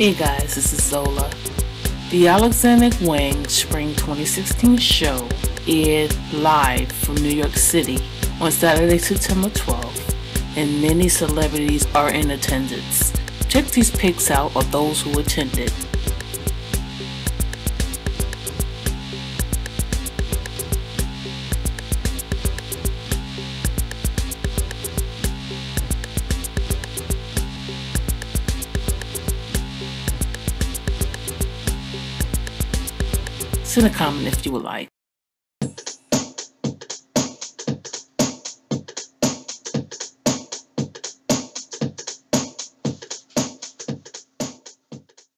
Hey guys, this is Zola. The Alexander Wang Spring 2016 show aired live from New York City on Saturday, September 12th, and many celebrities are in attendance. Check these pics out of those who attended. Comment if you would like.